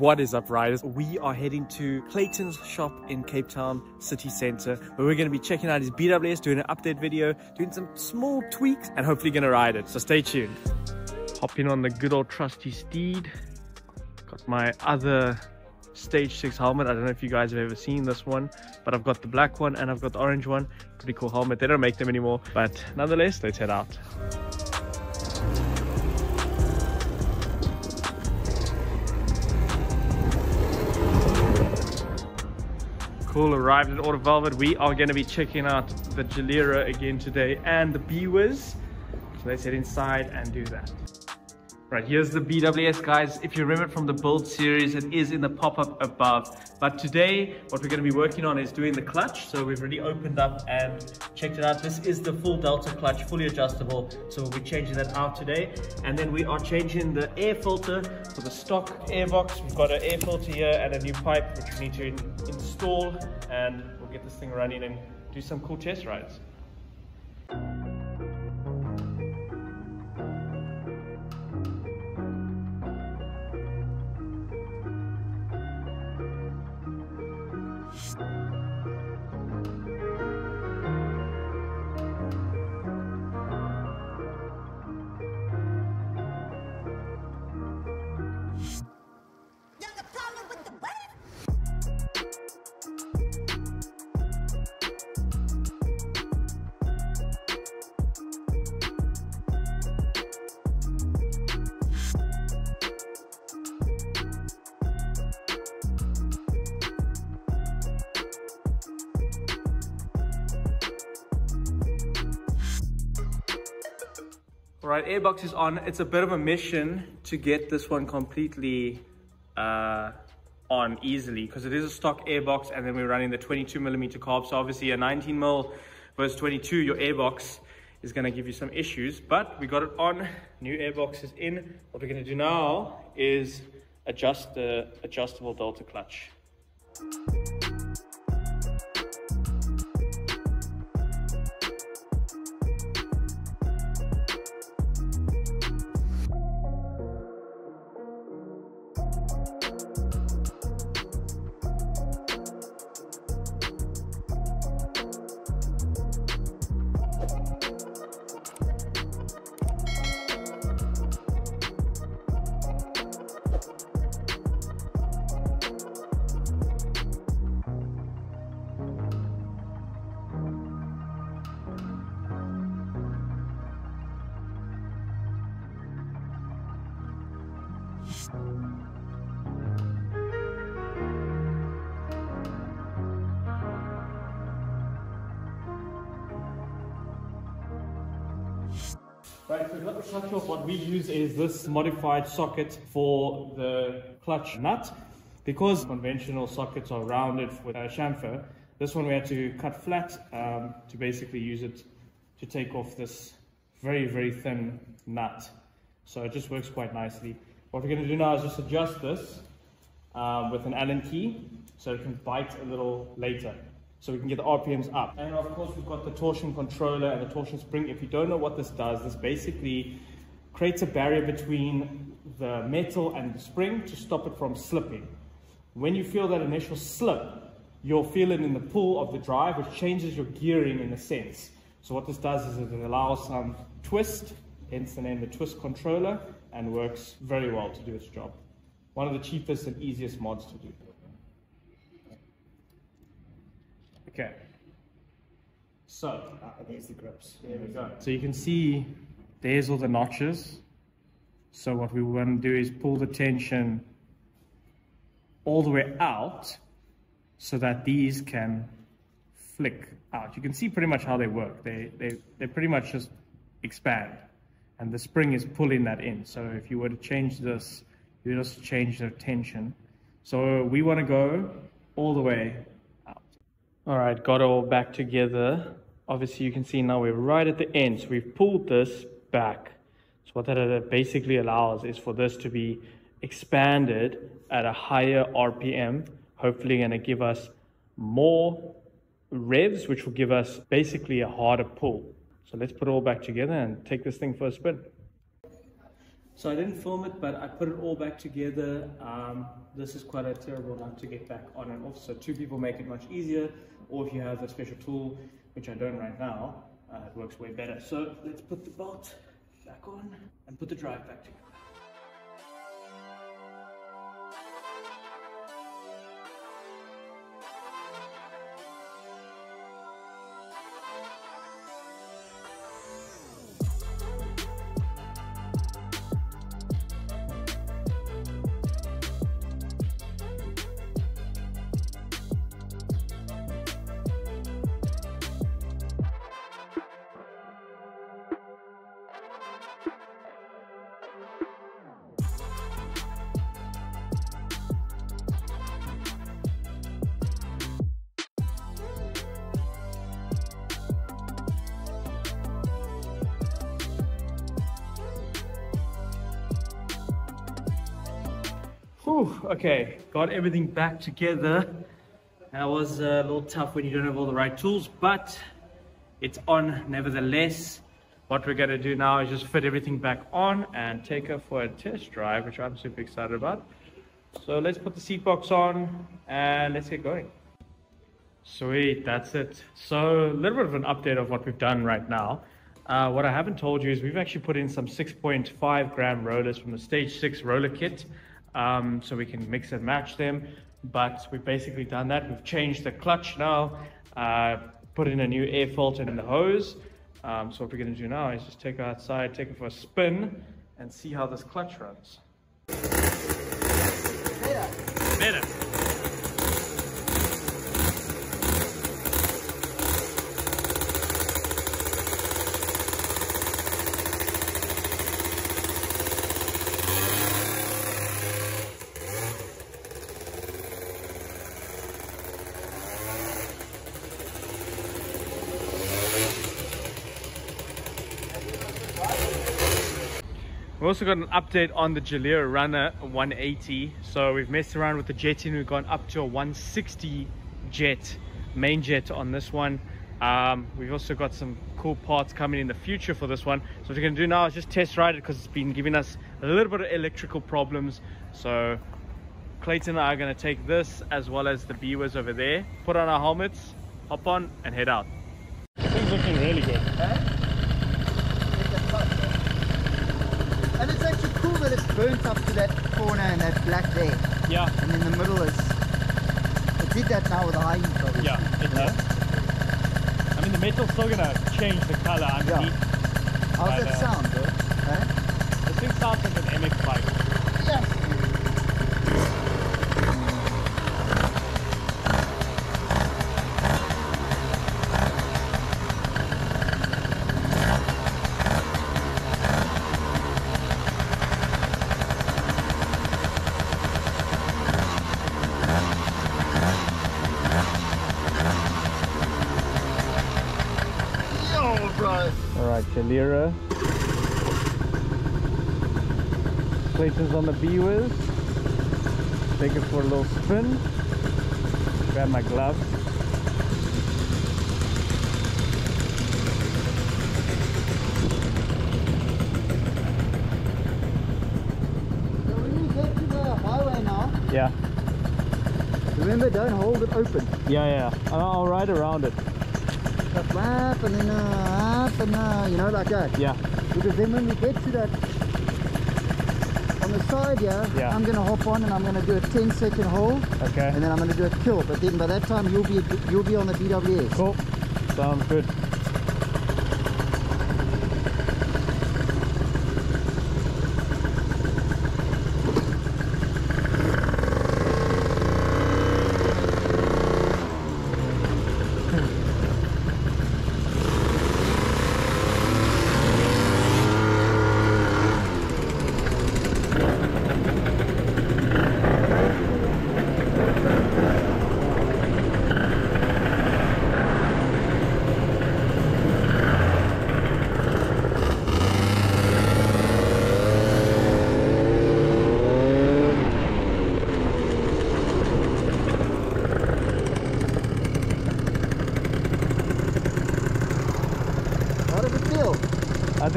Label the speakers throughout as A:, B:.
A: What is up, riders? We are heading to Clayton's shop in Cape Town city center, where we're going to be checking out his BWS, doing an update video, doing some small tweaks, and hopefully going to ride it. So stay tuned. Hopping on the good old trusty steed. Got my other stage 6 helmet i don't know if you guys have ever seen this one but i've got the black one and i've got the orange one pretty cool helmet they don't make them anymore but nonetheless let's head out cool arrived at auto velvet we are going to be checking out the Gilera again today and the BWiz. So let's head inside and do that Right, here's the BWS guys. If you remember from the build series, it is in the pop-up above. But today, what we're gonna be working on is doing the clutch. So we've already opened up and checked it out. This is the full Delta clutch, fully adjustable. So we'll be changing that out today. And then we are changing the air filter for the stock airbox. We've got an air filter here and a new pipe, which we need to in install. And we'll get this thing running and do some cool test rides. Right, airbox is on. It's a bit of a mission to get this one completely uh, on easily because it is a stock airbox and then we're running the 22 millimeter carb. So obviously a 19 mil versus 22, your airbox is going to give you some issues, but we got it on. New airbox is in. What we're going to do now is adjust the adjustable Delta clutch. Right, so of what we use is this modified socket for the clutch nut. Because conventional sockets are rounded with a chamfer, this one we had to cut flat um, to basically use it to take off this very, very thin nut. So it just works quite nicely. What we're going to do now is just adjust this um, with an Allen key so it can bite a little later so we can get the RPMs up. And of course, we've got the torsion controller and the torsion spring. If you don't know what this does, this basically creates a barrier between the metal and the spring to stop it from slipping. When you feel that initial slip, you'll feel it in the pull of the drive, which changes your gearing in a sense. So what this does is it allows some twist, hence the name the twist controller, and works very well to do its job. One of the cheapest and easiest mods to do. Okay. So,
B: ah, there's the grips.
A: There we go. So you can see there's all the notches. So what we want to do is pull the tension all the way out so that these can flick out. You can see pretty much how they work. They, they, they pretty much just expand and the spring is pulling that in. So if you were to change this, you just change the tension. So we want to go all the way all right, got it all back together. Obviously, you can see now we're right at the end. So we've pulled this back. So what that basically allows is for this to be expanded at a higher RPM, hopefully going to give us more revs, which will give us basically a harder pull. So let's put it all back together and take this thing for a spin. So I didn't film it, but I put it all back together. Um, this is quite a terrible nut to get back on and off. So two people make it much easier. Or if you have a special tool, which I don't right now, uh, it works way better. So let's put the bolt back on and put the drive back together. Whew, okay, got everything back together. That was a little tough when you don't have all the right tools, but it's on nevertheless. What we're gonna do now is just fit everything back on and take her for a test drive, which I'm super excited about. So let's put the seat box on and let's get going. Sweet, that's it. So a little bit of an update of what we've done right now. Uh, what I haven't told you is we've actually put in some 6.5 gram rollers from the Stage 6 roller kit um, so we can mix and match them. But we've basically done that. We've changed the clutch now, uh, put in a new air filter in the hose. Um, so what we're going to do now is just take it outside, take it for a spin, and see how this clutch runs. Also got an update on the Gilera Runner 180. So we've messed around with the jetting. We've gone up to a 160 jet, main jet on this one. Um, we've also got some cool parts coming in the future for this one. So what we're going to do now is just test ride it because it's been giving us a little bit of electrical problems. So Clayton and I are going to take this as well as the B-Wiz over there, put on our helmets, hop on and head out. Things looking really good.
B: And it's actually cool that it's burnt up to that corner and that black there.
A: Yeah,
B: And in the middle is... It did that now with the high heat obviously.
A: yeah, it does. I mean, the metal's still gonna change the color underneath.
B: How's
A: But,
B: that
A: uh,
B: sound, bro? Huh?
A: The thing sounds like an MX bike.
B: Yes. Yo, bro.
A: Gilera. Clayton's on the B-Wiz. Take it for a little spin. Grab my gloves.
B: So when you get to the highway now,
A: Yeah,
B: remember don't hold it open.
A: yeah, yeah. I'll ride around it.
B: Flap and then uh, up and uh, you know, like that.
A: Yeah,
B: Because then when we get to that on the side here,
A: Yeah.
B: I'm gonna hop on and I'm gonna do a 10 second hold
A: okay.
B: and then I'm gonna do a kill. But then by that time you'll be you'll be on the BWS.
A: Cool. Sounds good.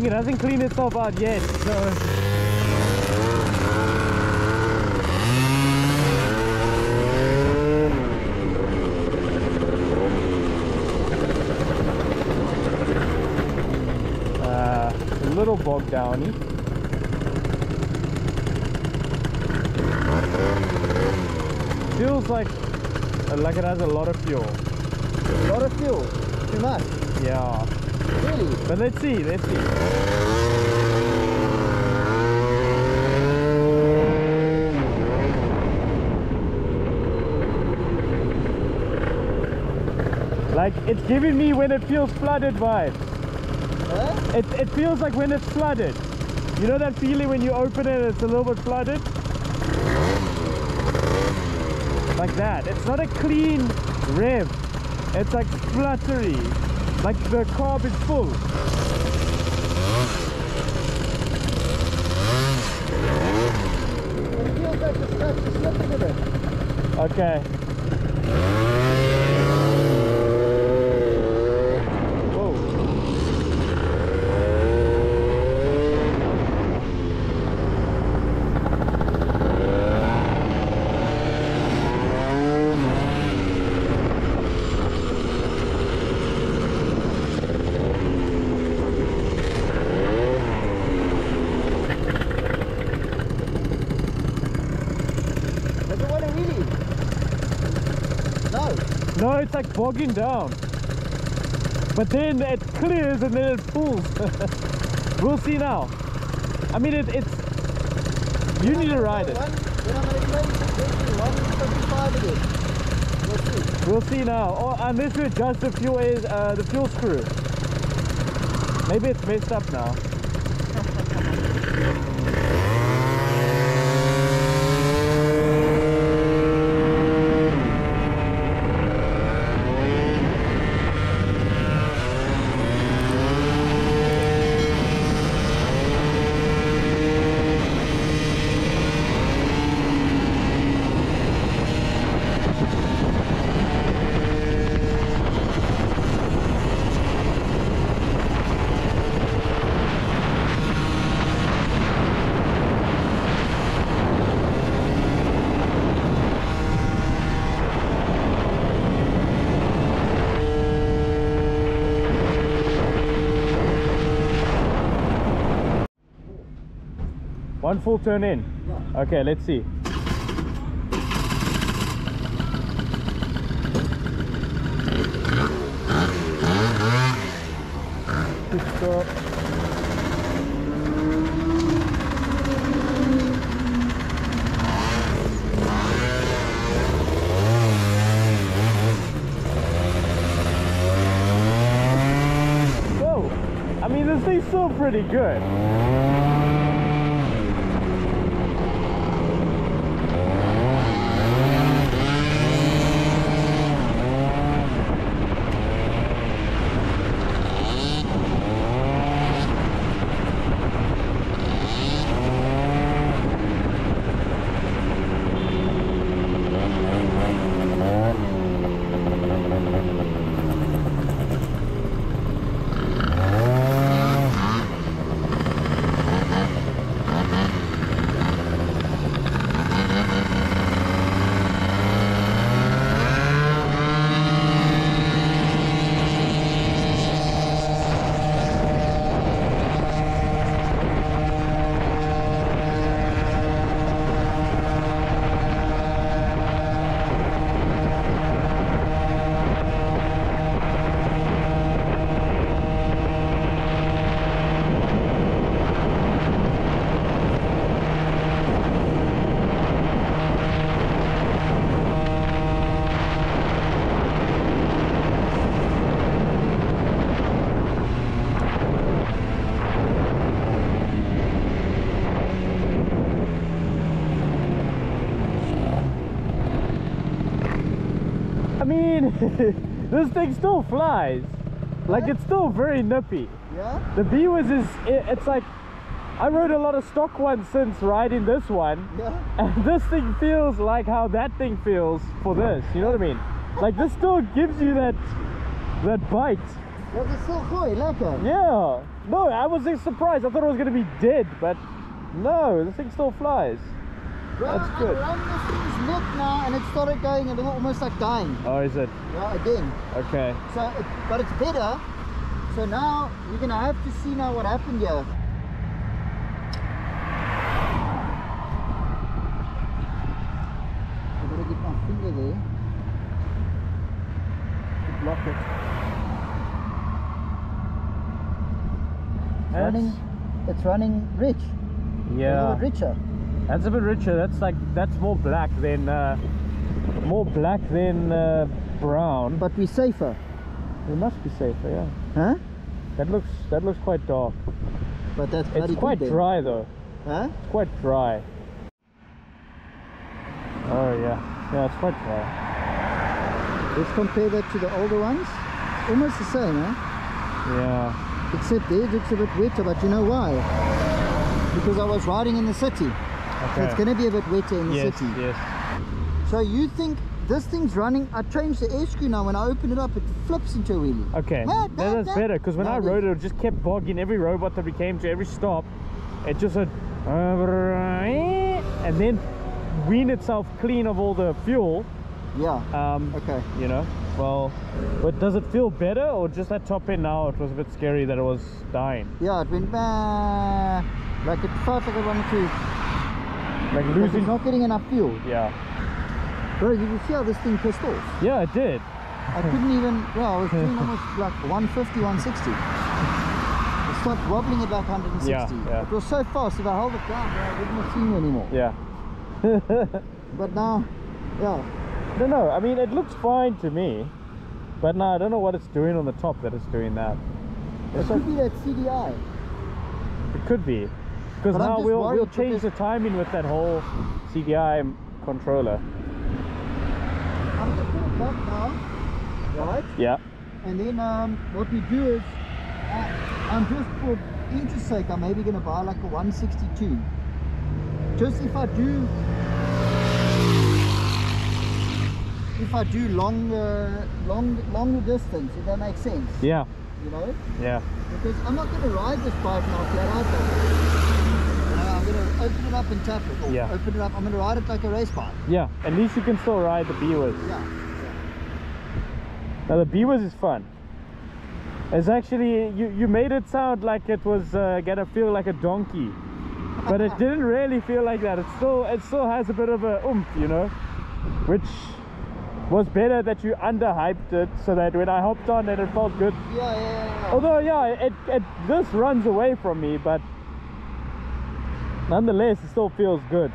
A: think it hasn't cleaned itself out yet, so... Uh, a little bogged downy. Feels like like it has a lot of fuel.
B: A lot of fuel? Too much?
A: Yeah. But let's see, let's see. Like it's giving me when it feels flooded vibes.
B: Huh?
A: It, it feels like when it's flooded. You know that feeling when you open it and it's a little bit flooded? Like that. It's not a clean rev. It's like spluttery. Like the carb is full. Okay. Whoa.
B: Does it want to really? No.
A: No, it's like bogging down. But then it clears and then it pulls. we'll see now. I mean, it, it's. You need to ride it.
B: I'm to play 155. We'll see.
A: Now. Or unless we adjust the fuel, uh, the fuel screw. Maybe it's messed up now. One full turn in.
B: Yeah.
A: Okay, let's see. Whoa! I mean, this thing's still pretty good. I mean, this thing still flies. Like it's still very nippy.
B: Yeah?
A: The B-Wiz is, it, it's like, I rode a lot of stock ones since riding this one.
B: Yeah?
A: And this thing feels like how that thing feels for this. You know what I mean? Like this still gives you that, that bite.
B: Dat is zo gooi, lekker.
A: Yeah. No, I was surprised. I thought it was going to be dead, but no, this thing still flies. That's good.
B: Thing's neck now and it started going and almost like dying.
A: Oh, is it?
B: Yeah, again.
A: Okay.
B: So, it, but it's better. So now we're going to have to see now what happened here. I gotta get my finger there to block it. It's running, it's running rich. Yeah. A little richer.
A: That's a bit richer. That's like that's more black than uh, more black than uh, brown. But
B: we're safer.
A: it must be safer. Yeah.
B: Huh?
A: That looks that looks quite dark.
B: But that's
A: It's quite
B: good then.
A: dry though.
B: Huh?
A: It's quite dry. Oh yeah. Yeah, it's quite dry.
B: Let's compare that to the older ones. It's almost the same, eh?
A: Yeah.
B: Except theirs looks a bit wetter, but you know why? Because I was riding in the city. So
A: Okay.
B: it's going to be a bit wetter in the
A: yes.
B: city.
A: Yes.
B: So you think this thing's running? I changed the air screw now. When I open it up, it flips into a wheelie.
A: Okay,
B: Mad, mad,
A: is
B: mad.
A: better because when
B: No,
A: I rode it, it just kept bogging every robot that we came to, every stop. It just said, and then wean itself clean of all the fuel.
B: Yeah.
A: Um,
B: Okay.
A: you know, well, but does it feel better or just that top end now? It was a bit scary that it was dying,
B: Yeah, it went bah, like it felt like it wanted to.
A: Like
B: Like
A: losing.
B: it's not getting enough fuel.
A: Yeah,
B: Bro, you can see how this thing pissed off.
A: yeah, it did.
B: I couldn't even, well, I was doing almost like 150, 160. It stopped wobbling at like 160.
A: Yeah, yeah.
B: It was so fast, if I held it down, bro, I wouldn't have seen you anymore.
A: Yeah.
B: But now, yeah,
A: I don't know. I mean, it looks fine to me, but now I don't know what it's doing on the top that it's doing that.
B: it
A: It's
B: could be that CDI.
A: It could be. Because now we'll, we'll change the timing with that whole CDI controller.
B: I'm going to now, right?
A: Yeah.
B: And then um, what we do is, uh, I'm just for interest sake, I'm maybe going to buy like a 162. Just if I do, if I do long, uh, long, longer distance, if that makes sense,
A: Yeah.
B: you know?
A: Yeah.
B: Because I'm not going to ride this bike now flat out. though. You know, I'm going to open it up and tap it, or
A: Yeah.
B: open it up. I'm going to ride it like a race bike.
A: Yeah. At least you can still ride the B-Wiz.
B: Yeah.
A: Now the B-Wiz is fun. It's actually, you, you made it sound like it was uh, gonna feel like a donkey. But it didn't really feel like that. It still, it still has a bit of a oomph, you know? Which was better that you underhyped it so that when I hopped on it, it felt good.
B: Yeah, yeah, yeah. yeah.
A: Although, yeah, it, it this runs away from me, but nonetheless, it still feels good.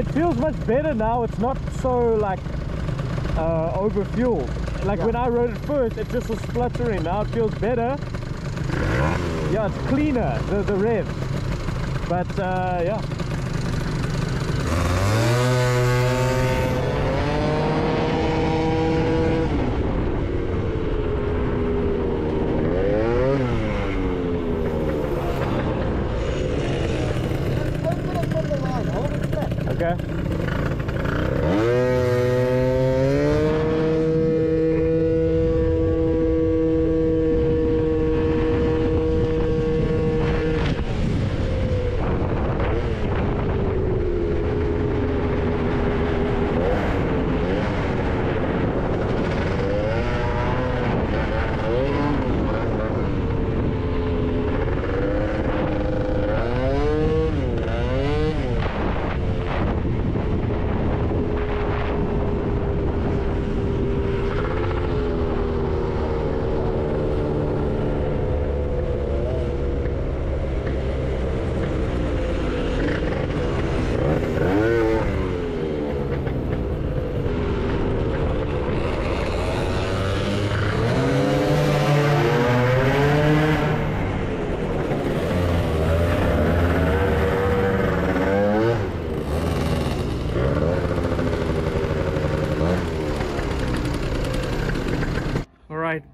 A: It, feels much better now. It's not so like uh, over fuel. Like
B: Yeah.
A: when I rode it first, it just was spluttering. Now it feels better. Yeah, it's cleaner, the, the rev. But uh, yeah.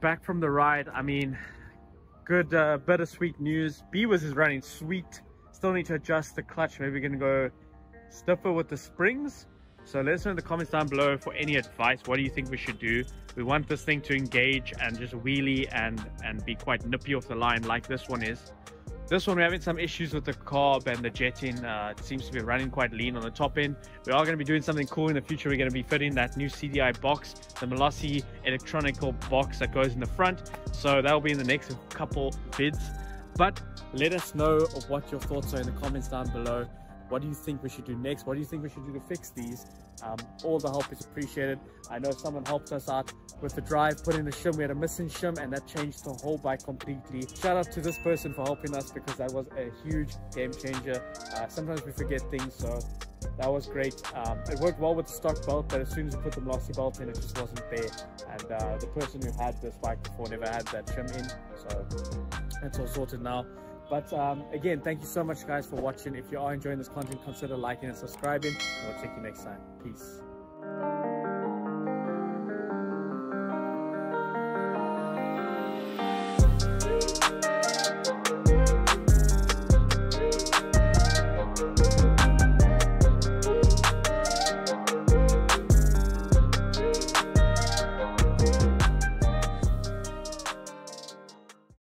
A: Back from the ride. I mean, good uh, bittersweet news. B-Wiz is running sweet. Still need to adjust the clutch. Maybe we're gonna go stiffer with the springs. So let us know in the comments down below for any advice. What do you think we should do? We want this thing to engage and just wheelie and and be quite nippy off the line like this one is. This one, we're having some issues with the carb and the jetting. Uh, it seems to be running quite lean on the top end. We are going to be doing something cool in the future. We're going to be fitting that new CDI box, the Malossi electronical box that goes in the front. So that'll be in the next couple vids. But let us know what your thoughts are in the comments down below. What do you think we should do next? What do you think we should do to fix these? Um, all the help is appreciated. I know someone helped us out with the drive, put in the shim. We had a missing shim and that changed the whole bike completely. Shout out to this person for helping us because that was a huge game changer. Uh, sometimes we forget things, so that was great. Um, it worked well with the stock belt, but as soon as we put the Malossi belt in, it just wasn't there. And uh, the person who had this bike before never had that shim in, so it's all sorted now. But um, again, thank you so much, guys, for watching. If you are enjoying this content, consider liking and subscribing. And we'll check you next time. Peace.